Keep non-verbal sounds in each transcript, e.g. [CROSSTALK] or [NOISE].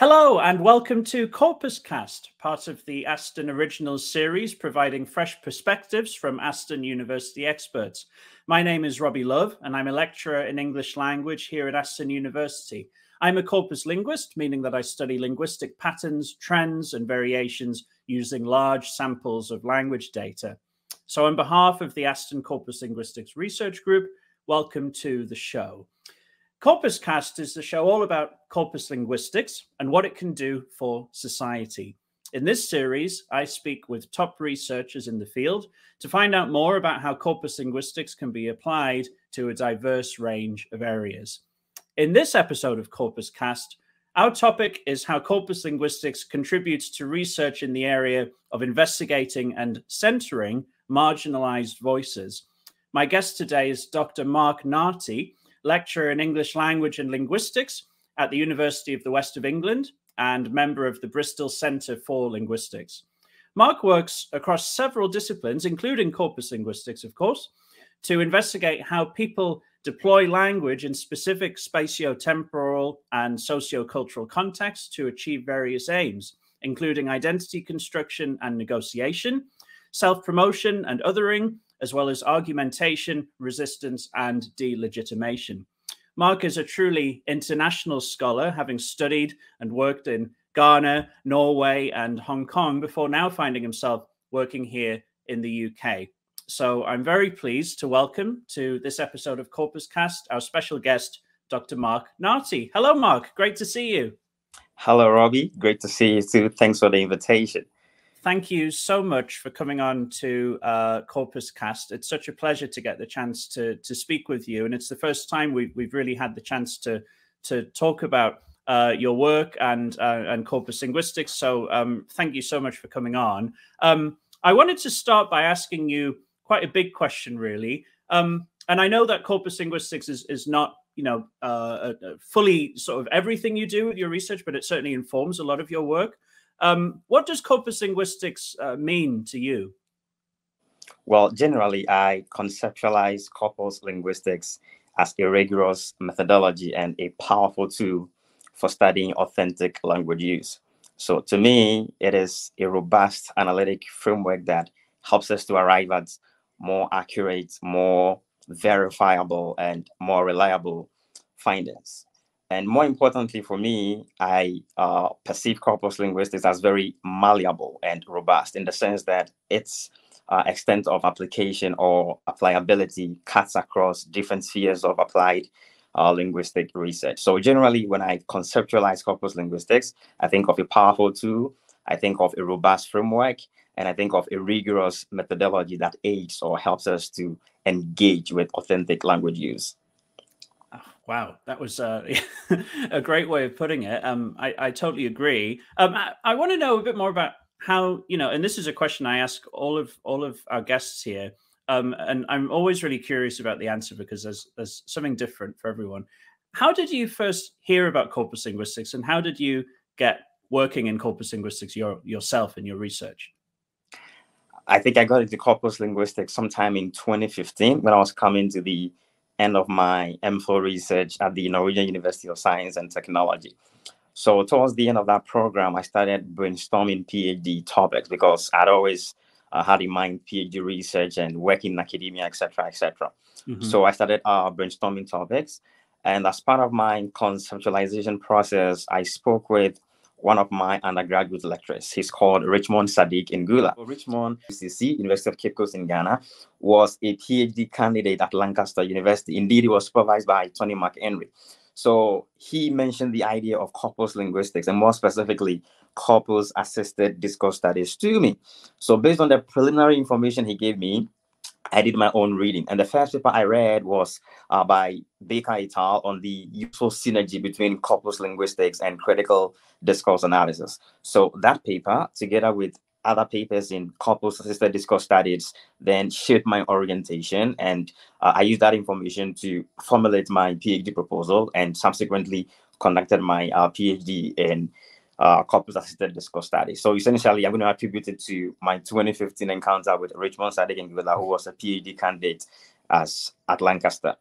Hello and welcome to Corpus Cast, part of the Aston Originals series, providing fresh perspectives from Aston University experts. My name is Robbie Love, and I'm a lecturer in English language here at Aston University. I'm a corpus linguist, meaning that I study linguistic patterns, trends, and variations using large samples of language data. So, on behalf of the Aston Corpus Linguistics Research Group, welcome to the show. Corpus Cast is the show all about corpus linguistics and what it can do for society. In this series, I speak with top researchers in the field to find out more about how corpus linguistics can be applied to a diverse range of areas. In this episode of Corpus Cast, our topic is how corpus linguistics contributes to research in the area of investigating and centering marginalized voices. My guest today is Dr. Mark Nartey, lecturer in English language and linguistics at the University of the West of England and member of the Bristol Centre for Linguistics. Mark works across several disciplines, including corpus linguistics, of course, to investigate how people deploy language in specific spatio-temporal and socio-cultural contexts to achieve various aims, including identity construction and negotiation, self-promotion and othering, as well as argumentation, resistance, and delegitimation. Mark is a truly international scholar, having studied and worked in Ghana, Norway, and Hong Kong before now finding himself working here in the UK. So I'm very pleased to welcome to this episode of Corpus Cast our special guest, Dr. Mark Nartey. Hello, Mark. Great to see you. Hello, Robbie. Great to see you too. Thanks for the invitation thank you so much for coming on to uh, Corpus Cast. It's such a pleasure to get the chance to to speak with you, and it's the first time we've we've really had the chance to to talk about uh, your work and uh, and corpus linguistics. So um, thank you so much for coming on. Um, I wanted to start by asking you quite a big question, really. Um, and I know that corpus linguistics is is not you know uh, uh, fully sort of everything you do with your research, but it certainly informs a lot of your work. Um, what does corpus linguistics uh, mean to you? Well, generally, I conceptualize corpus linguistics as a rigorous methodology and a powerful tool for studying authentic language use. So, to me, it is a robust analytic framework that helps us to arrive at more accurate, more verifiable, and more reliable findings. And more importantly for me, I uh, perceive corpus linguistics as very malleable and robust in the sense that its uh, extent of application or applicability cuts across different spheres of applied uh, linguistic research. So generally, when I conceptualize corpus linguistics, I think of a powerful tool, I think of a robust framework, and I think of a rigorous methodology that aids or helps us to engage with authentic language use. Wow, that was uh, [LAUGHS] a great way of putting it. Um, I, I totally agree. Um, I, I want to know a bit more about how you know, and this is a question I ask all of all of our guests here. Um, and I'm always really curious about the answer because there's there's something different for everyone. How did you first hear about corpus linguistics, and how did you get working in corpus linguistics your, yourself in your research? I think I got into corpus linguistics sometime in 2015 when I was coming to the end of my MPhil research at the Norwegian University of Science and Technology. So towards the end of that program, I started brainstorming PhD topics because I'd always uh, had in mind PhD research and working in academia, etc., etc. Mm-hmm. So I started uh, brainstorming topics, and as part of my conceptualization process, I spoke with one of my undergraduate lecturers. He's called Richmond Sadick Ngula. Richmond UCC, University of Cape Coast in Ghana, was a PhD candidate at Lancaster University. Indeed, he was supervised by Tony McEnery. So he mentioned the idea of corpus linguistics and more specifically, corpus assisted discourse studies to me. So based on the preliminary information he gave me, I did my own reading. And the first paper I read was uh, by Baker et al. on the useful synergy between corpus linguistics and critical discourse analysis. So that paper, together with other papers in corpus assisted discourse studies, then shaped my orientation. And uh, I used that information to formulate my PhD proposal and subsequently conducted my uh, PhD in uh, corpus assisted discourse study. So essentially, I'm going to attribute it to my 2015 encounter with Richmond Sadick Ngula, who was a PhD candidate as at Lancaster.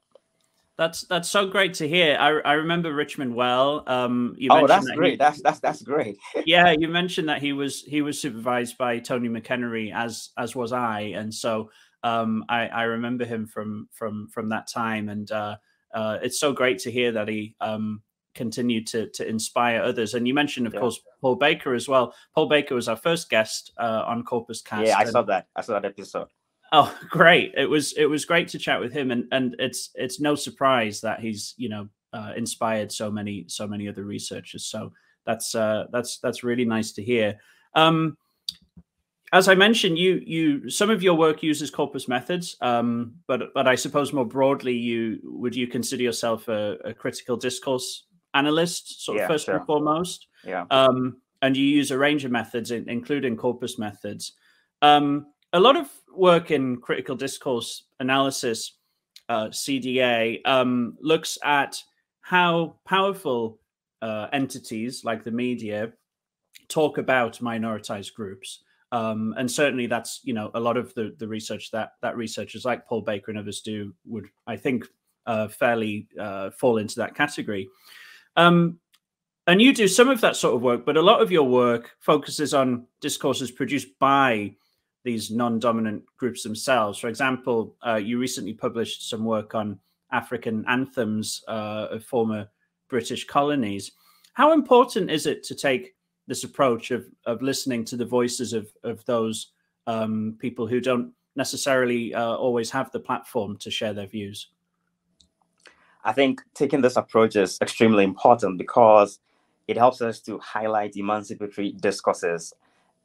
That's that's so great to hear. I, I remember Richmond well. Um, you oh, that's that great. He, that's that's that's great. [LAUGHS] yeah, you mentioned that he was he was supervised by Tony McEnery as as was I, and so um, I, I remember him from from from that time, and uh, uh, it's so great to hear that he um, continued to to inspire others. And you mentioned, of yeah. course, Paul Baker as well. Paul Baker was our first guest uh, on Corpus Cast. Yeah, I saw that. I saw that episode. Oh, great! It was it was great to chat with him, and and it's it's no surprise that he's you know uh, inspired so many so many other researchers. So that's uh, that's that's really nice to hear. Um, as I mentioned, you you some of your work uses corpus methods, um, but but I suppose more broadly, you would you consider yourself a, a critical discourse analyst, sort of yeah, first sure. and foremost? Yeah. Um, and you use a range of methods, including corpus methods. Um, a lot of work in critical discourse analysis, uh, CDA, um, looks at how powerful uh, entities like the media talk about minoritized groups. Um, and certainly that's you know a lot of the the research that that researchers like Paul Baker and others do would I think uh, fairly uh, fall into that category. Um, and you do some of that sort of work, but a lot of your work focuses on discourses produced by these non-dominant groups themselves. For example, uh, you recently published some work on African anthems uh, of former British colonies. How important is it to take this approach of of listening to the voices of of those um, people who don't necessarily uh, always have the platform to share their views? I think taking this approach is extremely important because it helps us to highlight emancipatory discourses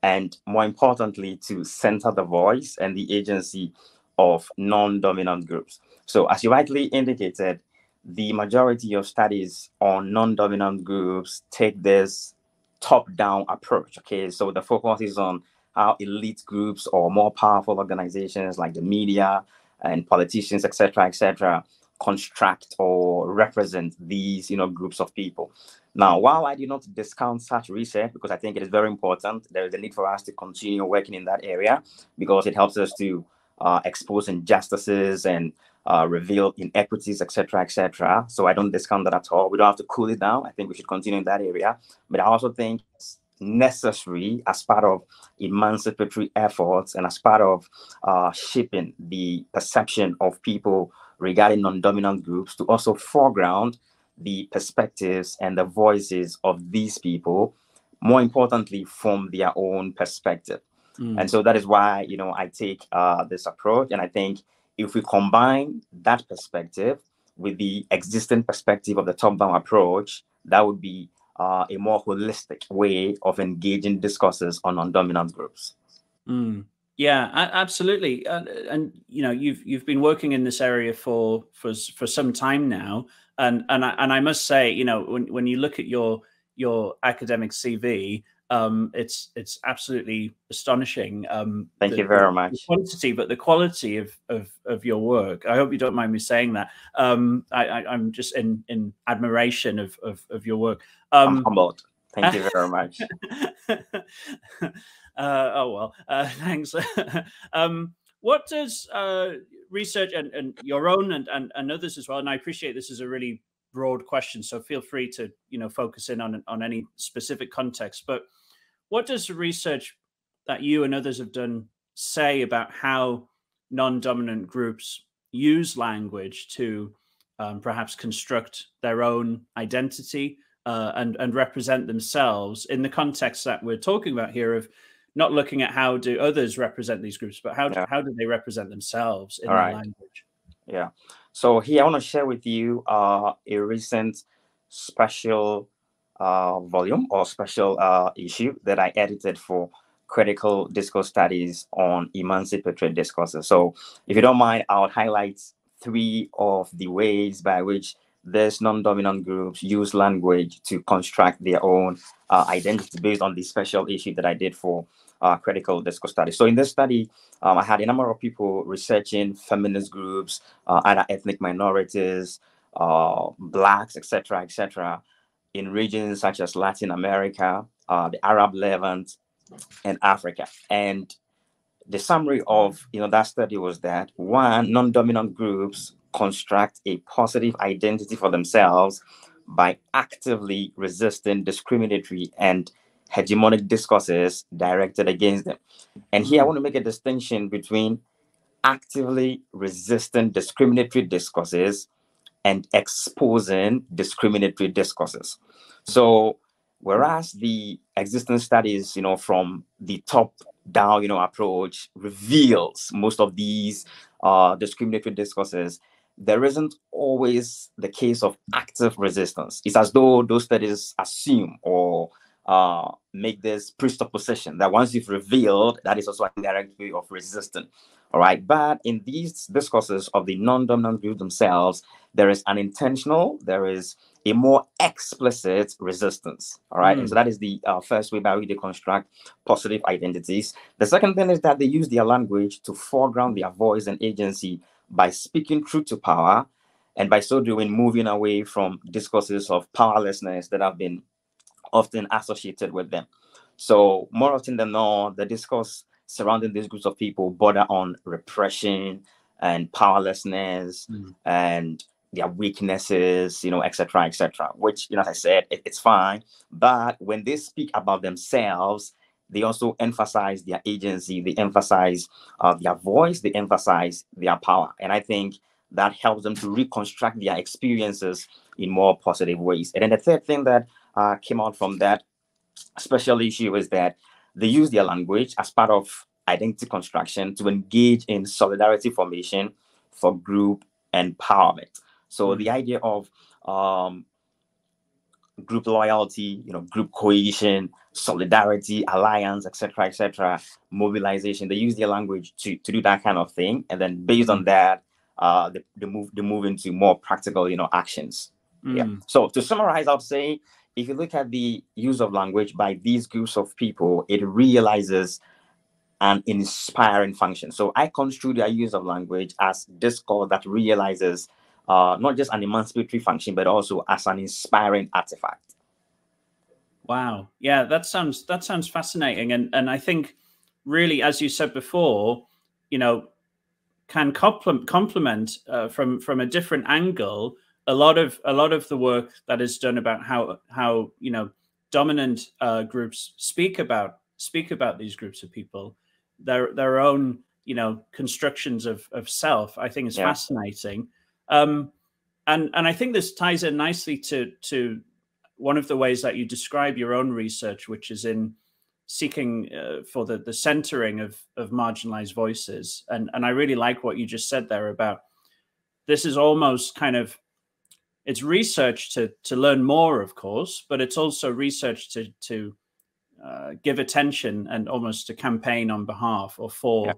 and more importantly, to center the voice and the agency of non-dominant groups. So as you rightly indicated, the majority of studies on non-dominant groups take this top-down approach. Okay, so the focus is on how elite groups or more powerful organizations like the media and politicians, etc., etc., construct or represent these, you know, groups of people. Now, while I do not discount such research because I think it is very important, there is a need for us to continue working in that area because it helps us to uh, expose injustices and uh, reveal inequities, etc., etc. So I don't discount that at all. We don't have to cool it down. I think we should continue in that area. But I also think it's necessary as part of emancipatory efforts and as part of uh, shaping the perception of people regarding non-dominant groups to also foreground the perspectives and the voices of these people, more importantly, from their own perspective. Mm. And so that is why, you know, I take uh, this approach. And I think if we combine that perspective with the existing perspective of the top-down approach, that would be uh, a more holistic way of engaging discourses on non-dominant groups. Mm. Yeah, absolutely. Uh, and you know, you've you've been working in this area for for for some time now, and and I, and I must say, you know, when when you look at your your academic CV, um, it's it's absolutely astonishing. Um, Thank the, you very much. The quantity, but the quality of, of of your work. I hope you don't mind me saying that. Um, I, I, am just in in admiration of of, of your work. Um, I'm humbled. Thank you very much. [LAUGHS] [LAUGHS] uh, oh well, uh, [LAUGHS] thanks. um, what does uh, research and, and your own and, and, and others as well? And I appreciate this is a really broad question, so feel free to you know focus in on on any specific context. But what does the research that you and others have done say about how non-dominant groups use language to um, perhaps construct their own identity uh, and and represent themselves in the context that we're talking about here of not looking at how do others represent these groups, but how do, yeah. how do they represent themselves in All right. language? Yeah. So here I want to share with you uh, a recent special uh, volume or special uh, issue that I edited for critical discourse studies on emancipatory discourses. So if you don't mind, I'll highlight three of the ways by which these non-dominant groups use language to construct their own uh, identity based on the special issue that I did for uh, critical discourse study. So in this study, um, I had a number of people researching feminist groups, uh, other ethnic minorities, uh, blacks, etc., etc., in regions such as Latin America, uh, the Arab Levant, and Africa. And the summary of you know that study was that one, non-dominant groups construct a positive identity for themselves by actively resisting discriminatory and hegemonic discourses directed against them. And here I want to make a distinction between actively resisting discriminatory discourses and exposing discriminatory discourses. So whereas the existing studies, you know, from the top down, you know, approach reveals most of these uh, discriminatory discourses, there isn't always the case of active resistance. It's as though those studies assume or uh, make this presupposition that once you've revealed, that is also a direct way of resisting. All right. But in these discourses of the non dominant group themselves, there is an intentional, there is a more explicit resistance. All right. Mm. And so that is the uh, first way by which they construct positive identities. The second thing is that they use their language to foreground their voice and agency by speaking truth to power and by so doing moving away from discourses of powerlessness that have been often associated with them. So more often than not, the discourse surrounding these groups of people border on repression and powerlessness mm. and their weaknesses, you know, etc., etc. which, you know, as I said, it, it's fine. But when they speak about themselves, they also emphasize their agency, they emphasize uh, their voice, they emphasize their power. And I think that helps them to reconstruct their experiences in more positive ways. And then the third thing that uh, came out from that special issue is that they use their language as part of identity construction to engage in solidarity formation for group empowerment. So mm-hmm. the idea of um, group loyalty, you know, group cohesion, solidarity, alliance, etc., etc., mobilization. They use their language to, to do that kind of thing, and then based on mm. that, uh, they, they move they move into more practical, you know, actions. Mm. Yeah. So to summarize, I'll say if you look at the use of language by these groups of people, it realizes an inspiring function. So I construe their use of language as discourse that realizes uh, not just an emancipatory function, but also as an inspiring artifact. Wow. Yeah, that sounds that sounds fascinating. And and I think really, as you said before, you know, can complement complement uh, from from a different angle a lot of a lot of the work that is done about how how you know dominant uh, groups speak about speak about these groups of people their their own you know constructions of of self i think is yeah. fascinating um and and i think this ties in nicely to to one of the ways that you describe your own research which is in seeking uh, for the the centering of of marginalized voices and and i really like what you just said there about this is almost kind of it's research to to learn more, of course, but it's also research to to uh, give attention and almost to campaign on behalf or for yeah.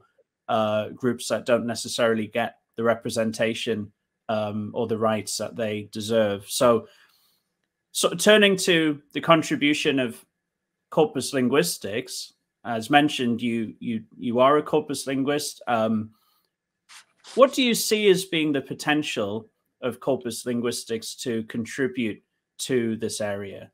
uh, groups that don't necessarily get the representation um, or the rights that they deserve. So, so turning to the contribution of corpus linguistics, as mentioned, you you you are a corpus linguist. Um, what do you see as being the potential of corpus linguistics to contribute to this area?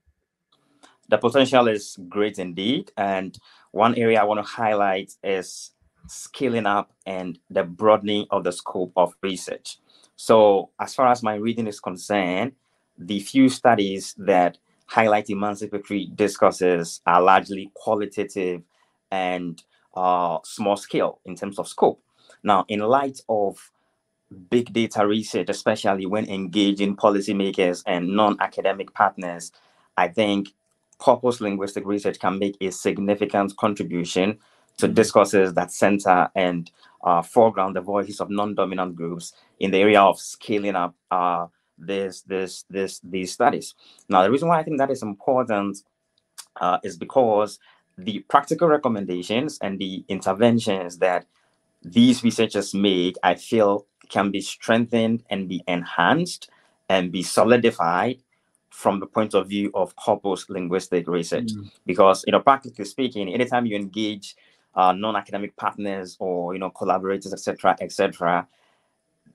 The potential is great indeed. And one area I want to highlight is scaling up and the broadening of the scope of research. So, as far as my reading is concerned, the few studies that highlight emancipatory discourses are largely qualitative and uh, small scale in terms of scope. Now, in light of big data research, especially when engaging policymakers and non-academic partners, I think corpus linguistic research can make a significant contribution to mm-hmm. discourses that center and uh, foreground the voices of non-dominant groups in the area of scaling up uh, this, this, this, these studies. Now, the reason why I think that is important uh, is because the practical recommendations and the interventions that these researchers make, I feel, can be strengthened and be enhanced and be solidified from the point of view of corpus linguistic research. Mm. Because, you know, practically speaking, anytime you engage uh, non-academic partners or, you know, collaborators, etc., etc.,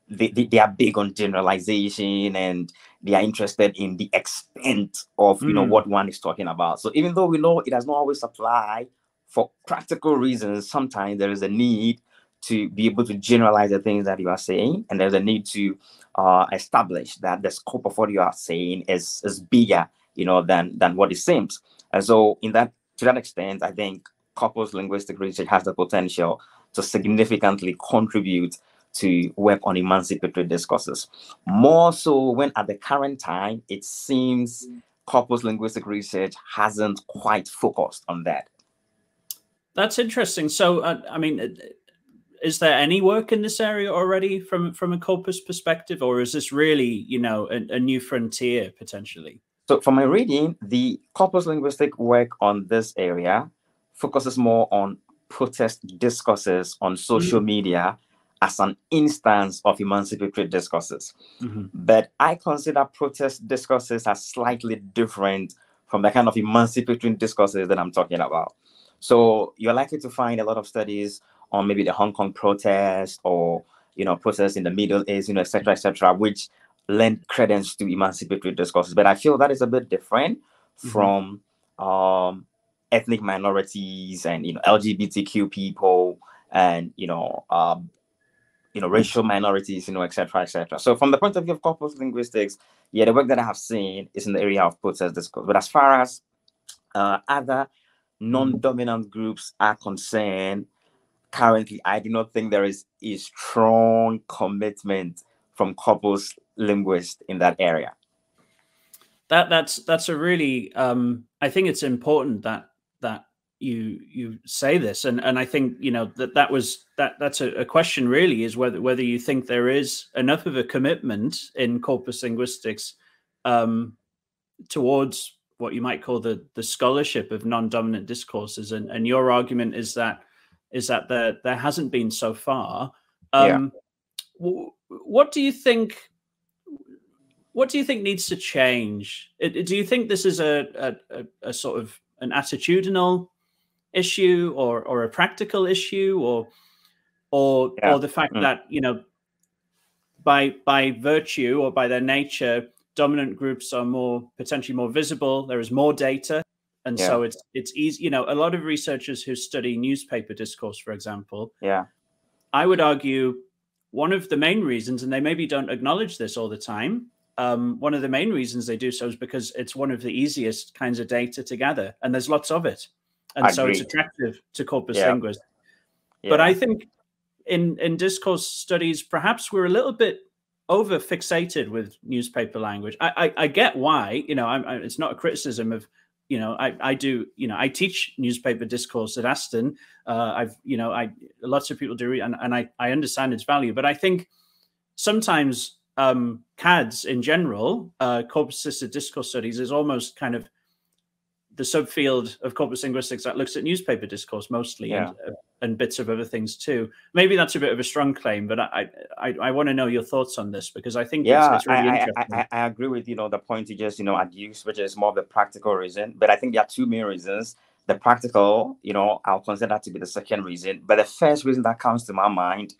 they, they, they, are big on generalization and they are interested in the extent of, you mm. know, what one is talking about. So even though we know it does not always apply for practical reasons, sometimes there is a need to be able to generalize the things that you are saying, and there's a need to uh, establish that the scope of what you are saying is is bigger, you know, than than what it seems. And so, in that to that extent, I think corpus linguistic research has the potential to significantly contribute to work on emancipatory discourses. More so when at the current time, it seems corpus linguistic research hasn't quite focused on that. That's interesting. So, uh, I mean, uh, is there any work in this area already from from a corpus perspective, or is this really, you know, a, a new frontier potentially? So, from my reading, the corpus linguistic work on this area focuses more on protest discourses on social mm-hmm. media as an instance of emancipatory discourses. Mm-hmm. But I consider protest discourses as slightly different from the kind of emancipatory discourses that I'm talking about. So you're likely to find a lot of studies on maybe the Hong Kong protest or you know protests in the Middle East, you know, etc., etc., which lend credence to emancipatory discourses. But I feel that is a bit different mm-hmm. from um, ethnic minorities and you know LGBTQ people and you know um, you know racial minorities, you know, etc., etc. So from the point of view of corpus linguistics, yeah, the work that I have seen is in the area of protest discourse. But as far as uh, other non-dominant groups are concerned, currently I do not think there is a strong commitment from corpus linguists in that area. That that's that's a really um, I think it's important that that you you say this and and i think you know that that was that that's a, a, question really is whether whether you think there is enough of a commitment in corpus linguistics um towards what you might call the the scholarship of non-dominant discourses and and your argument is that is that there there hasn't been so far um yeah. what do you think what do you think needs to change do you think this is a, a, a sort of an attitudinal issue or or a practical issue or or yeah. or the fact mm. that you know by by virtue or by their nature dominant groups are more potentially more visible there is more data and yeah. so it's it's easy you know a lot of researchers who study newspaper discourse for example yeah i would argue one of the main reasons and they maybe don't acknowledge this all the time um, one of the main reasons they do so is because it's one of the easiest kinds of data to gather and there's lots of it and so it's attractive to corpus yeah. linguists. Yeah. But I think in in discourse studies, perhaps we're a little bit over fixated with newspaper language. I, I, I get why. You know, I, it's not a criticism of. You know, I, I do. You know, I teach newspaper discourse at Aston. Uh, I've you know, I lots of people do, and and I I understand its value. But I think sometimes um, CADS in general, uh, corpus assisted discourse studies, is almost kind of the subfield of corpus linguistics that looks at newspaper discourse mostly yeah. and, uh, and, bits of other things too. Maybe that's a bit of a strong claim, but I I, I want to know your thoughts on this because I think yeah, it's, it's really I, I, I, I, agree with you know the point you just you know adduced, which is more of the practical reason. But I think there are two main reasons. The practical, you know, I'll consider that to be the second reason. But the first reason that comes to my mind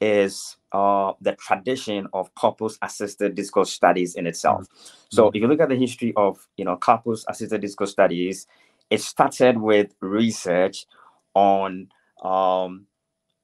is uh, the tradition of corpus assisted discourse studies in itself. Mm-hmm. So if you look at the history of you know corpus assisted discourse studies, it started with research on um,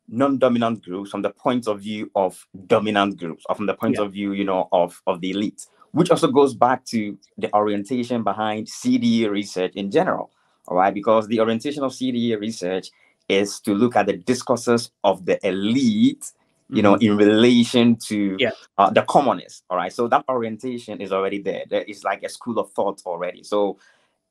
non-dominant groups from the point of view of dominant groups, or from the point yeah. of view you know of of the elite, which also goes back to the orientation behind CDA research in general. All right, because the orientation of CDA research is to look at the discourses of the elite you know, mm-hmm. in relation to yeah. uh, the commoners. All right. So that orientation is already there. There is like a school of thought already. So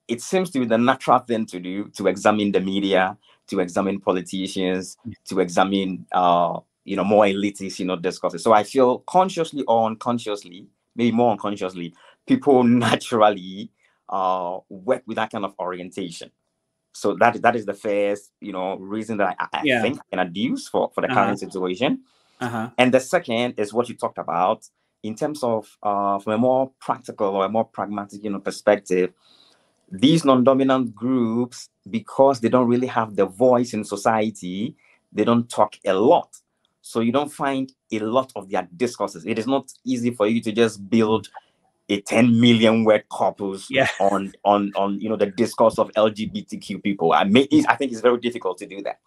it seems to be the natural thing to do to examine the media, to examine politicians, to examine, uh, you know, more elitist, you know, discourses. So I feel consciously or unconsciously, maybe more unconsciously, people [LAUGHS] naturally uh, work with that kind of orientation. So that that is the first, you know, reason that I, I yeah. think I can adduce for for the uh-huh. current situation. Uh-huh. And the second is what you talked about in terms of uh, from a more practical or a more pragmatic you know, perspective. These non-dominant groups, because they don't really have the voice in society, they don't talk a lot. So you don't find a lot of their discourses. It is not easy for you to just build a 10 million word corpus yeah. [LAUGHS] on on on you know the discourse of LGBTQ people. I mean, I think it's very difficult to do that.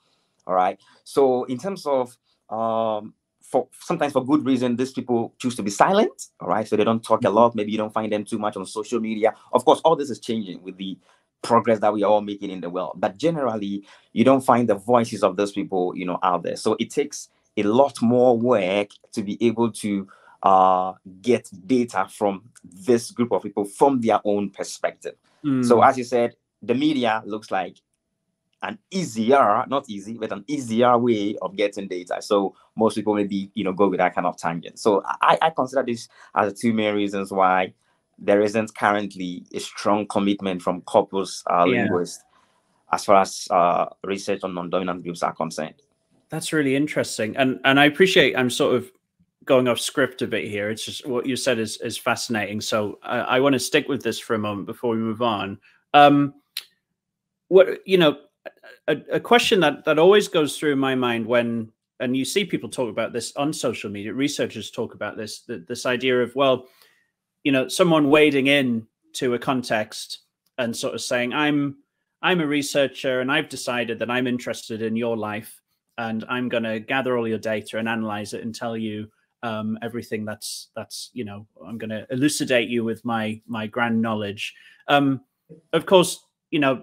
All right. So in terms of um, for sometimes for good reason, these people choose to be silent. All right. So they don't talk a mm-hmm. lot. Maybe you don't find them too much on social media. Of course, all this is changing with the progress that we are all making in the world. But generally, you don't find the voices of those people, you know, out there. So it takes a lot more work to be able to uh, get data from this group of people from their own perspective. Mm. So as you said, the media looks like an easier, not easy, but an easier way of getting data. So most people maybe you know go with that kind of tangent. So I, I consider this as two main reasons why there isn't currently a strong commitment from corpus uh, yeah. linguists as far as uh, research on non-dominant groups are concerned. That's really interesting, and and I appreciate. I'm sort of going off script a bit here. It's just what you said is is fascinating. So I, I want to stick with this for a moment before we move on. Um, what you know, a, a question that that always goes through my mind when and you see people talk about this on social media. Researchers talk about this. this idea of well, you know, someone wading in to a context and sort of saying, "I'm I'm a researcher and I've decided that I'm interested in your life." and I'm going to gather all your data and analyze it and tell you um, everything that's that's you know I'm going to elucidate you with my my grand knowledge. Um, of course, you know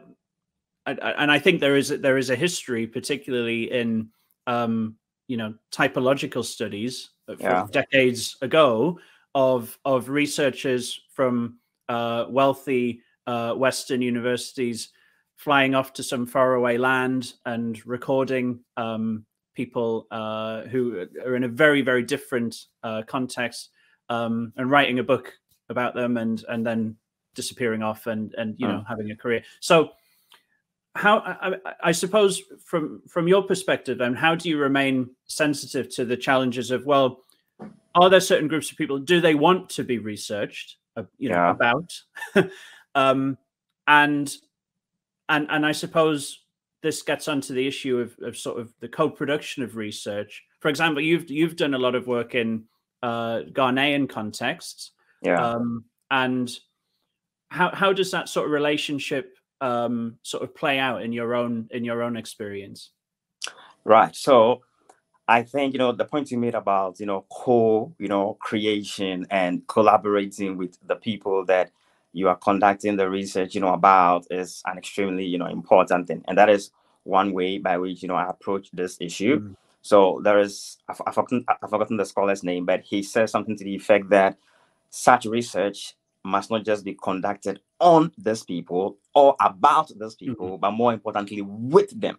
and I think there is there is a history, particularly in um, you know typological studies yeah. decades ago, of of researchers from uh, wealthy uh, Western universities flying off to some faraway land and recording um, people uh, who are in a very very different uh, context um, and writing a book about them and and then disappearing off and and you know having a career. So how I, I, suppose from from your perspective and how do you remain sensitive to the challenges of well are there certain groups of people do they want to be researched uh, you know yeah. about? [LAUGHS] Um, and and and i suppose this gets onto the issue of, of sort of the co-production of research. For example you've you've done a lot of work in uh, ghanaian contexts. Yeah. Um, and how how does that sort of relationship um, sort of play out in your own in your own experience? Right. So I think you know the point you made about you know co you know creation and collaborating with the people that you are conducting the research you know about is an extremely you know important thing, and that is one way by which you know I approach this issue. Mm. So there is I've, I've, forgotten, I've forgotten the scholar's name, but he says something to the effect that such research must not just be conducted on these people or about these people, mm-hmm. but more importantly, with them.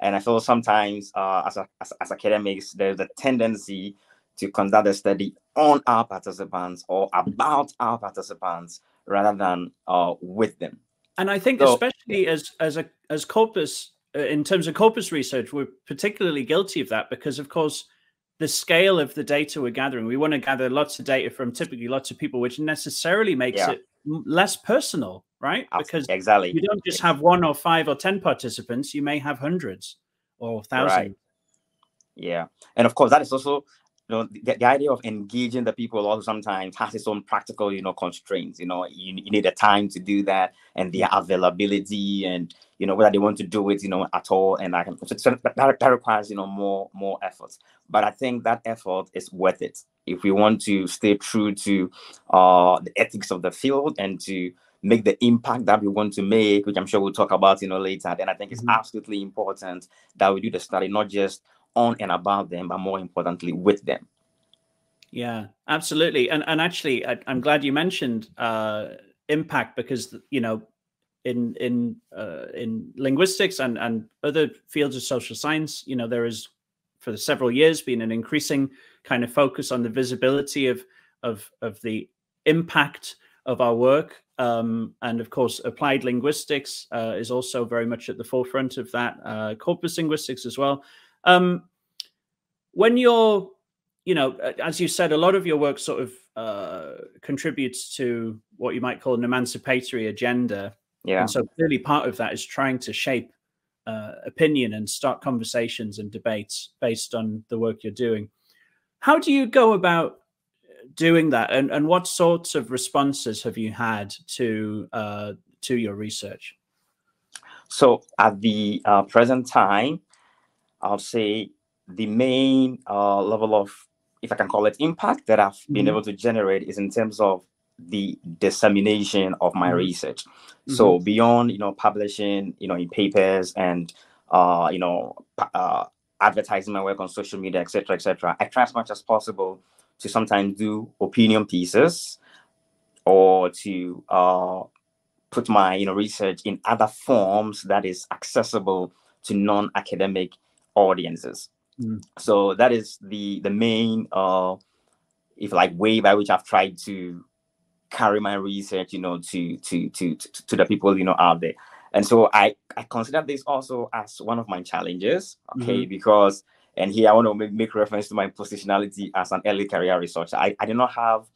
And I feel sometimes uh, as, a, as, as academics, there's a tendency to conduct a study on our participants or about our participants rather than uh, with them. And I think, so, especially as as a as corpus, uh, in terms of corpus research, we're particularly guilty of that because, of course, the scale of the data we're gathering. We want to gather lots of data from typically lots of people, which necessarily makes yeah. it less personal, right? Because exactly you don't just have one or five or ten participants; you may have hundreds or thousands. Right. Yeah, and of course that is also you know the, the, idea of engaging the people also sometimes has its own practical you know constraints you know you, you need a time to do that and their availability and you know whether they want to do it you know at all and i can so that, that requires you know more more effort but i think that effort is worth it if we want to stay true to uh the ethics of the field and to make the impact that we want to make which i'm sure we'll talk about you know later then i think it's mm-hmm. absolutely important that we do the study not just on and about them, but more importantly, with them. Yeah, absolutely. And and actually, I, am glad you mentioned uh, impact because you know, in in uh, in linguistics and and other fields of social science, you know, there is for several years been an increasing kind of focus on the visibility of of of the impact of our work. Um, and of course, applied linguistics uh, is also very much at the forefront of that. Uh, corpus linguistics as well. Um, when you're, you know, as you said, a lot of your work sort of uh, contributes to what you might call an emancipatory agenda. Yeah. And so clearly, part of that is trying to shape uh, opinion and start conversations and debates based on the work you're doing. How do you go about doing that, and, and what sorts of responses have you had to uh, to your research? So at the uh, present time, I'll say the main uh, level of, if I can call it impact that I've mm-hmm. been able to generate is in terms of the dissemination of my mm-hmm. research. Mm-hmm. So beyond, you know, publishing, you know, in papers and, uh, you know, uh, advertising my work on social media, etc., etc. I try as much as possible to sometimes do opinion pieces or to uh, put my you know research in other forms that is accessible to non-academic audiences. Mm. So that is the the main uh, if like way by which I've tried to carry my research, you know, to to to to, to the people you know out there. And so I, I consider this also as one of my challenges, okay, mm-hmm. because, and here I want to make, make, reference to my positionality as an early career researcher. I, I did not have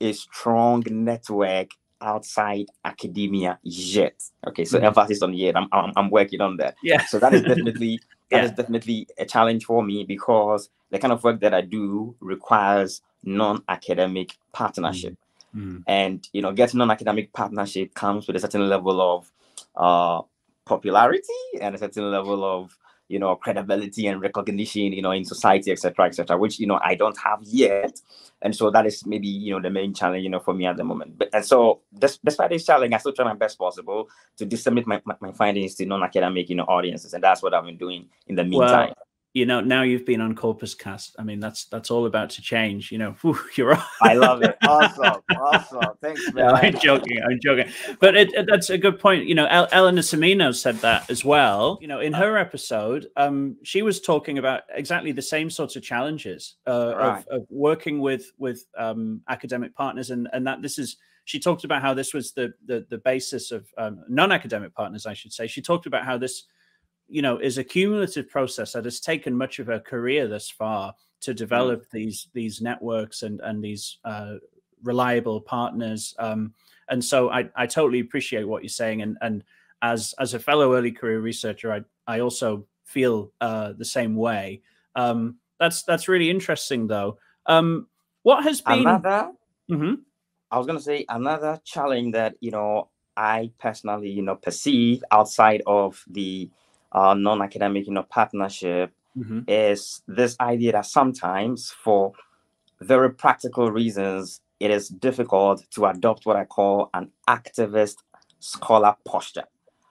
a strong network outside academia yet. Okay, so mm-hmm. emphasis on yet. I'm, I'm, I'm working on that. Yeah. So that is definitely [LAUGHS] that yeah. is definitely a challenge for me because the kind of work that I do requires non-academic partnership. Mm-hmm. And you know, getting non-academic partnership comes with a certain level of uh, popularity and a certain level of you know credibility and recognition you know in society etc etc which you know i don't have yet. And so that is maybe you know the main challenge you know for me at the moment. But and so despite this challenge i still try my best possible to disseminate my, my, my findings to non-academic you know audiences. And that's what i've been doing in the meantime. Well, you know, now you've been on Corpus Cast. I mean, that's that's all about to change. You know, [LAUGHS] whew, you're. I love it. Awesome, awesome. Thanks, man. [LAUGHS] No, I'm joking. I'm joking. But it, it, that's a good point. You know, El- Elena Semino said that as well. You know, in her episode, um, she was talking about exactly the same sorts of challenges uh, right. of, of, working with with um, academic partners, and and that this is. She talked about how this was the the, the basis of um, non-academic partners, I should say. She talked about how this you know is a cumulative process that has taken much of her career thus far to mm. develop mm. these these networks and and these uh, reliable partners um, and so I, I totally appreciate what you're saying and and as as a fellow early career researcher i i also feel uh, the same way um, that's that's really interesting though um, what has been another mm-hmm. i was going to say another challenge that you know i personally you know perceive outside of the uh, non-academic, you know, partnership mm-hmm. is this idea that sometimes, for very practical reasons, it is difficult to adopt what I call an activist scholar posture.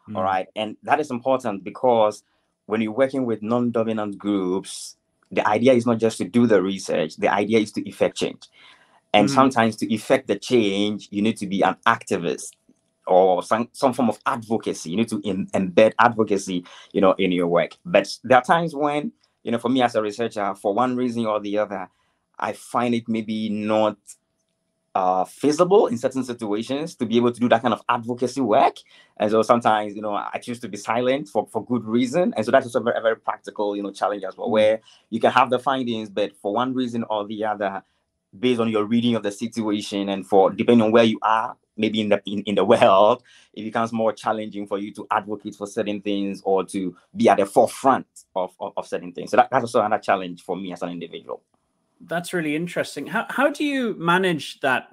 Mm-hmm. All right, and that is important because when you're working with non-dominant groups, the idea is not just to do the research; the idea is to effect change. And mm-hmm. sometimes to effect the change, you need to be an activist or some, some form of advocacy. You need to in, embed advocacy, you know, in your work. But there are times when, you know, for me as a researcher, for one reason or the other, I find it maybe not uh, feasible in certain situations to be able to do that kind of advocacy work. And so sometimes, you know, I choose to be silent for, for good reason. And so that's also a very, very practical, you know, challenge as well, mm-hmm. where you can have the findings, but for one reason or the other, based on your reading of the situation and for depending on where you are maybe in the in, in the world it becomes more challenging for you to advocate for certain things or to be at the forefront of, of, of certain things. So that, that's also another challenge for me as an individual. That's really interesting. How, how do you manage that?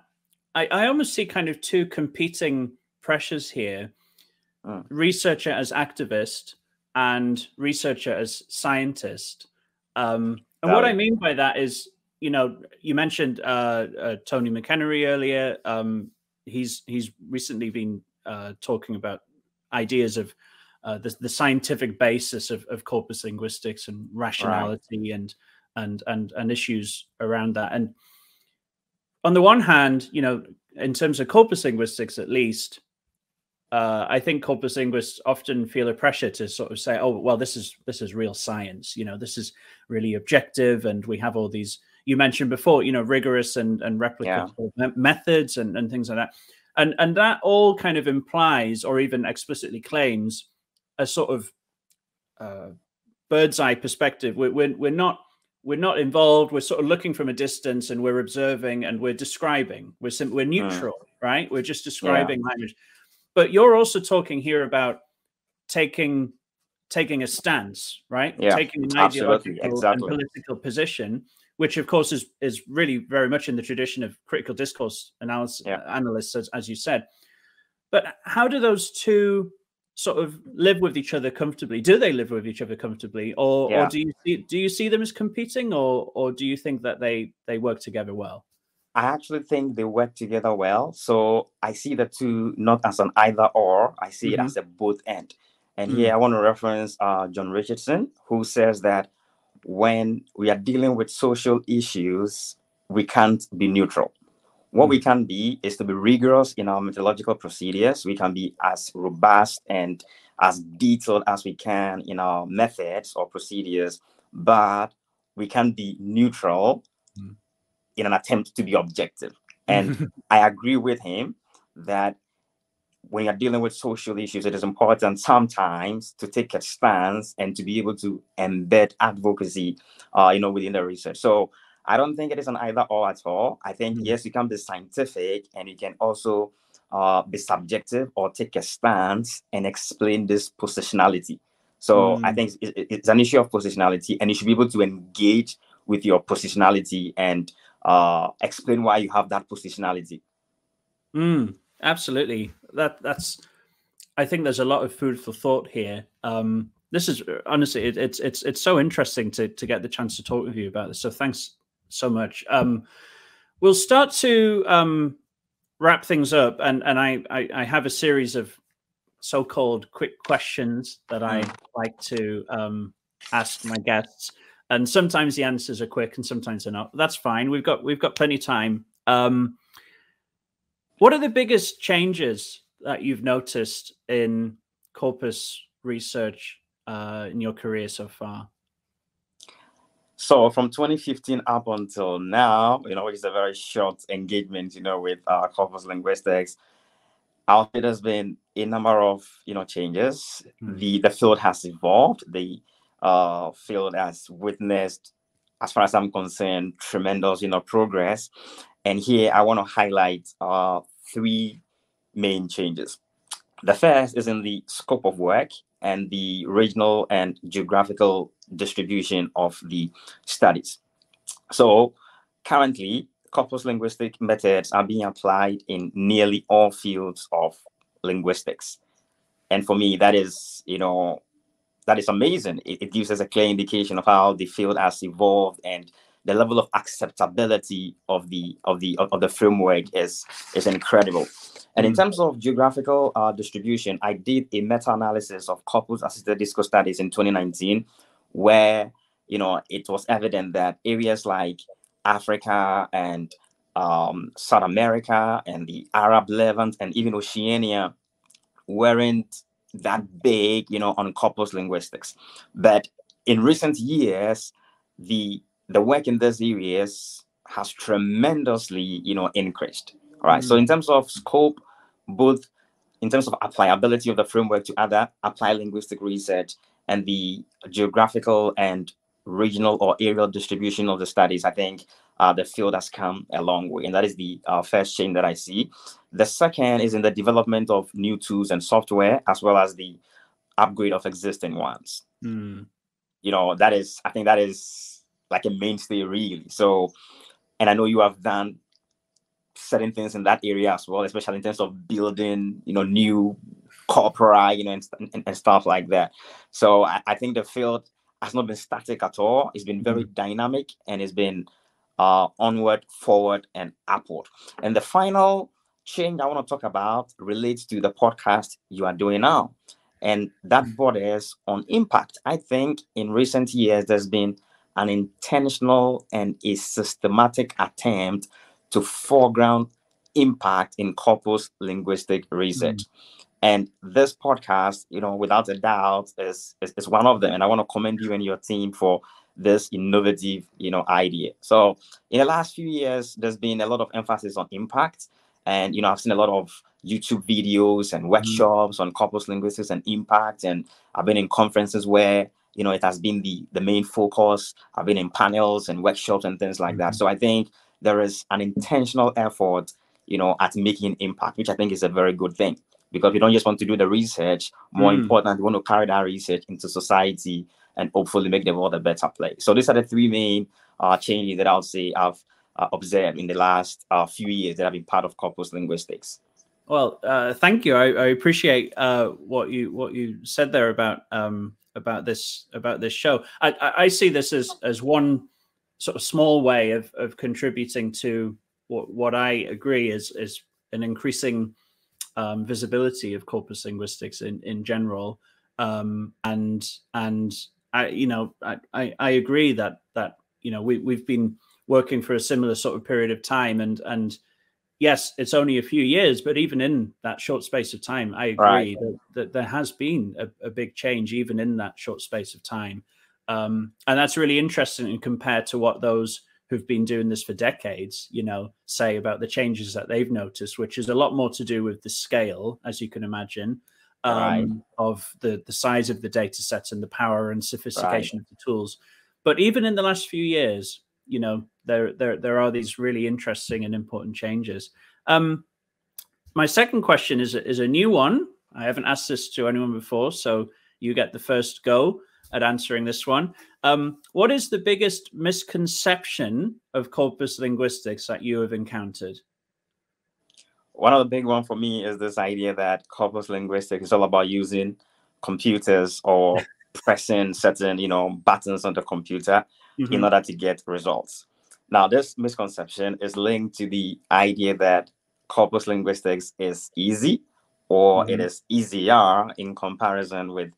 I, I almost see kind of two competing pressures here. Mm. researcher as activist and researcher as scientist. Um, and what I mean by that is, you know, you mentioned uh, uh, Tony McEnery earlier. Um, he's he's recently been uh, talking about ideas of uh, the, the scientific basis of, of corpus linguistics and rationality right. and and and and issues around that. And on the one hand, you know, in terms of corpus linguistics, at least, uh, I think corpus linguists often feel a pressure to sort of say, "Oh, well, this is this is real science. You know, this is really objective, and we have all these you mentioned before, you know, rigorous and, and replicable yeah. methods and, and things like that. And, and that all kind of implies or even explicitly claims a sort of uh, bird's eye perspective. We're, we're, we're not we're not involved. We're sort of looking from a distance and we're observing and we're describing. We're sim- we're hmm. neutral, mm. right? We're just describing yeah. language. But you're also talking here about taking taking a stance, right? Yeah, taking an ideological exactly. and political position which of course is is really very much in the tradition of critical discourse analysis yeah. analysts, as, as you said. But how do those two sort of live with each other comfortably? Do they live with each other comfortably, or yeah. or do you see do you see them as competing, or or do you think that they they work together well? I actually think they work together well. So I see the two not as an either or. I see mm-hmm. it as a both end. And mm-hmm. here I want to reference uh, John Richardson, who says that when we are dealing with social issues, we can't be neutral. What we mm. can be is to be rigorous in our methodological procedures. We can be as robust and as detailed as we can in our methods or procedures, but we can be neutral mm. in an attempt to be objective. And [LAUGHS] I agree with him that when you're dealing with social issues, it is important sometimes to take a stance and to be able to embed advocacy, uh, you know, within the research. So I don't think it is an either or at all. I think mm-hmm. yes, you can be scientific and you can also uh, be subjective or take a stance and explain this positionality. So mm-hmm. I mm. think it's, it's, an issue of positionality, and you should be able to engage with your positionality and uh, explain why you have that positionality. Mm, absolutely. That that's. I think there's a lot of food for thought here. Um, this is honestly, it, it's it's it's so interesting to to get the chance to talk with you about this. So thanks so much. Um, we'll start to um, wrap things up, and and I, I, I have a series of so-called quick questions that I mm. like to um, ask my guests, and sometimes the answers are quick, and sometimes they're not. That's fine. We've got we've got plenty of time. Um, what are the biggest changes that you've noticed in corpus research uh, in your career so far? So from 2015 up until now, you know, it's a very short engagement, you know, with uh, corpus linguistics. Our field has been a number of, you know, changes. Mm. The the field has evolved. The uh, field has witnessed, as far as I'm concerned, tremendous, you know, progress. And here I want to highlight uh, three main changes. The first is in the scope of work and the regional and geographical distribution of the studies. So currently, corpus linguistic methods are being applied in nearly all fields of linguistics. And for me, that is, you know, that is amazing. It, it gives us a clear indication of how the field has evolved and the level of acceptability of the of the of, the framework is is incredible. And in mm. terms of geographical uh, distribution, I did a meta-analysis of corpus assisted discourse studies in 2019, where you know it was evident that areas like Africa and um, South America and the Arab Levant and even Oceania weren't that big, you know, on corpus linguistics. But in recent years, the the work in these areas has tremendously, you know, increased. All right. Mm. So in terms of scope, both in terms of applicability of the framework to other applied linguistic research and the geographical and regional or areal distribution of the studies, I think uh, the field has come a long way. And that is the uh, first change that I see. The second is in the development of new tools and software, as well as the upgrade of existing ones. Mm. You know, that is, I think that is like a mainstay, really. So, and I know you have done certain things in that area as well, especially in terms of building, you know, new corpora, you know, and, and, and stuff like that. So I, I, think the field has not been static at all. It's been very mm-hmm. dynamic and it's been uh, onward, forward, and upward. And the final change I want to talk about relates to the podcast you are doing now. And that borders on impact. I think in recent years, there's been an intentional and a systematic attempt to foreground impact in corpus linguistic research. Mm. And this podcast, you know, without a doubt, is, is, is one of them. And I want to commend you and your team for this innovative, you know, idea. So in the last few years, there's been a lot of emphasis on impact. And you know, I've seen a lot of YouTube videos and mm. workshops mm. on corpus linguistics and impact. And I've been in conferences where you know it has been the the main focus. I've been in panels and workshops and things like mm-hmm. that. So I think there is an intentional effort, you know, at making impact, which I think is a very good thing because we don't just want to do the research. More mm. important, we want to carry that research into society and hopefully make the world a better place. So these are the three main uh, changes that I'll say I've uh, observed in the last uh, few years that have been part of corpus linguistics. Well, uh, thank you. I, I appreciate uh, what you what you said there about um, about this about this show. I, I, see this as as one sort of small way of of contributing to what what I agree is is an increasing um, visibility of corpus linguistics in in general. Um, and and I you know I, I I agree that that you know we we've been working for a similar sort of period of time and and yes, it's only a few years, but even in that short space of time, I agree right. that, that, there has been a, a, big change even in that short space of time. Um, and that's really interesting compared to what those who've been doing this for decades, you know, say about the changes that they've noticed, which is a lot more to do with the scale, as you can imagine, um, right. of the the size of the data sets and the power and sophistication right. of the tools. But even in the last few years, you know there there there are these really interesting and important changes. Um, my second question is is a new one. I haven't asked this to anyone before, so you get the first go at answering this one. Um, what is the biggest misconception of corpus linguistics that you have encountered? One of the big one for me is this idea that corpus linguistics is all about using computers or [LAUGHS] pressing certain, you know, buttons on the computer mm-hmm. in order to get results. Now, this misconception is linked to the idea that corpus linguistics is easy or mm-hmm. it is easier in comparison with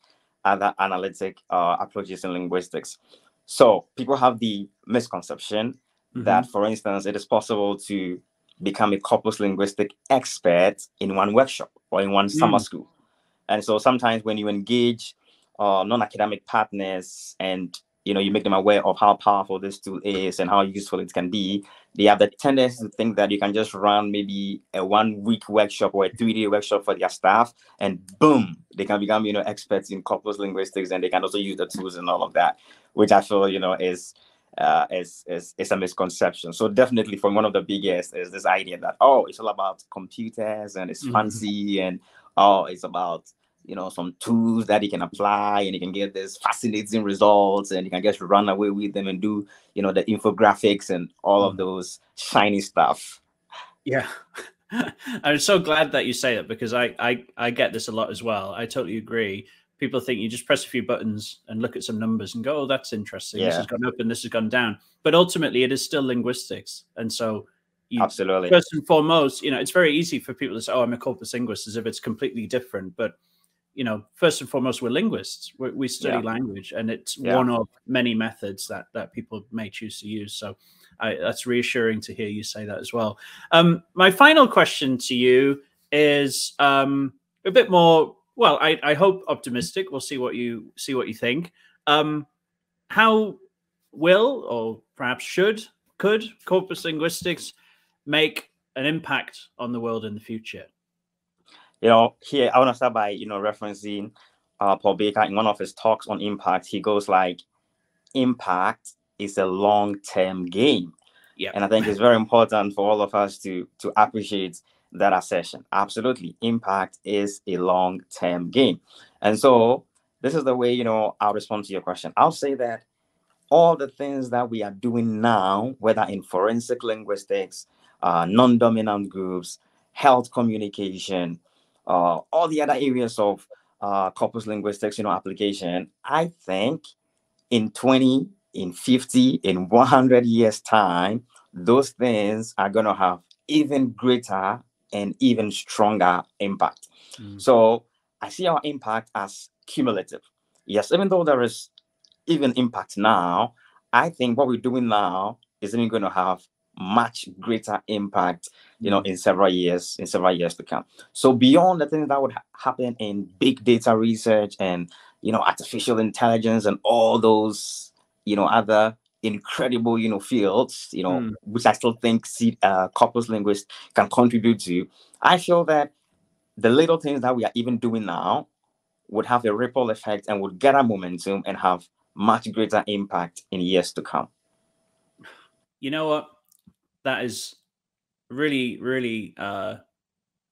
other analytic uh, approaches in linguistics. So people have the misconception mm-hmm. that, for instance, it is possible to become a corpus linguistic expert in one workshop or in one mm. summer school. And so sometimes when you engage uh, non-academic partners and you know you make them aware of how powerful this tool is and how useful it can be they have the tendency to think that you can just run maybe a one week workshop or a three day workshop for their staff and boom they can become you know experts in corpus linguistics and they can also use the tools and all of that which i feel you know is uh, is, is is a misconception. So definitely, from one of the biggest is this idea that oh, it's all about computers and it's mm-hmm. fancy and oh, it's about you know some tools that he can apply and he can get this fascinating results and he can just run away with them and do you know the infographics and all mm. of those shiny stuff. Yeah. [LAUGHS] I'm so glad that you say that because I, I i get this a lot as well. I totally agree. People think you just press a few buttons and look at some numbers and go oh that's interesting. Yeah. this has gone up and this has gone down. But ultimately it is still linguistics. And so you, absolutely. first and foremost you know it's very easy for people to say oh i'm a corpus linguist as if it's completely different. But you know, first and foremost, we're linguists. we we study yeah. language, and it's yeah. one of many methods that that people may choose to use. So, I, that's reassuring to hear you say that as well. Um, my final question to you is um, a bit more. Well, I, I hope optimistic. We'll see what you see what you think. Um, how will or perhaps should could corpus linguistics make an impact on the world in the future? You know, here I want to start by you know referencing uh, Paul Baker in one of his talks on impact. He goes like, impact is a long-term game. Yeah, and I think it's very important for all of us to to appreciate that assertion. Absolutely, impact is a long-term game, and so this is the way you know I'll respond to your question. I'll say that all the things that we are doing now, whether in forensic linguistics, uh, non-dominant groups, health communication, uh, all the other areas of uh, corpus linguistics, you know, application, I think in 20, in 50, in 100 years time, those things are going to have even greater and even stronger impact. Mm. So I see our impact as cumulative. Yes, even though there is even impact now, I think what we're doing now is even going to have much greater impact you know, in several years, in several years to come. So beyond the things that would ha- happen in big data research and you know, artificial intelligence and all those, you know, other incredible, you know, fields, you know, mm. which I still think uh, corpus linguists can contribute to. I feel that the little things that we are even doing now would have a ripple effect and would gather momentum and have much greater impact in years to come. You know what? That is really, really uh,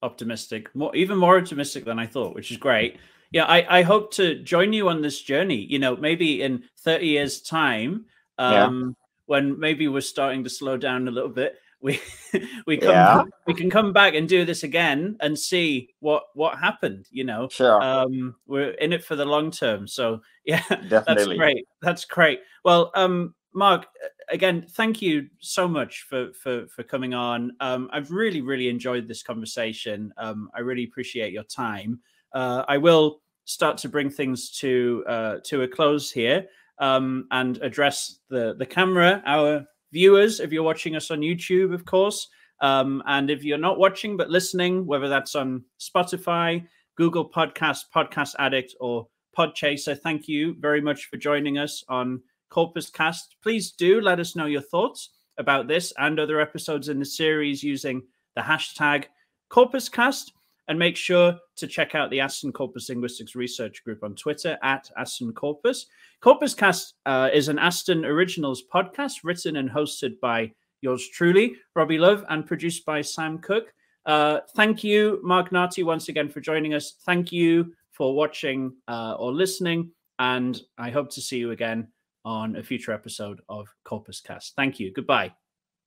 optimistic, more even more optimistic than I thought, which is great. Yeah, I, I hope to join you on this journey. You know, maybe in 30 years' time, um, yeah. when maybe we're starting to slow down a little bit, we [LAUGHS] we come Yeah. we can come back and do this again and see what what happened. You know, Sure. um, we're in it for the long term. So [LAUGHS] yeah, Definitely. that's great. That's great. Well, um, Mark, again, thank you so much for for for coming on. Um, I've really really enjoyed this conversation. Um, I really appreciate your time. Uh, I will start to bring things to uh, to a close here um, and address the the camera, our viewers. If you're watching us on YouTube, of course, um, and if you're not watching but listening, whether that's on Spotify, Google Podcast, Podcast Addict, or Podchaser, thank you very much for joining us on Corpus Cast. Please do let us know your thoughts about this and other episodes in the series using the hashtag CorpusCast. And make sure to check out the Aston Corpus Linguistics Research Group on Twitter at Aston Corpus. CorpusCast uh, is an Aston Originals podcast written and hosted by yours truly, Robbie Love, and produced by Sam Cook. Uh, thank you, Mark Nartey, once again for joining us. Thank you for watching uh, or listening, and I hope to see you again on a future episode of Corpus Cast. Thank you. Goodbye.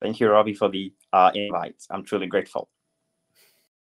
Thank you, Robbie, for the uh, invite. I'm truly grateful.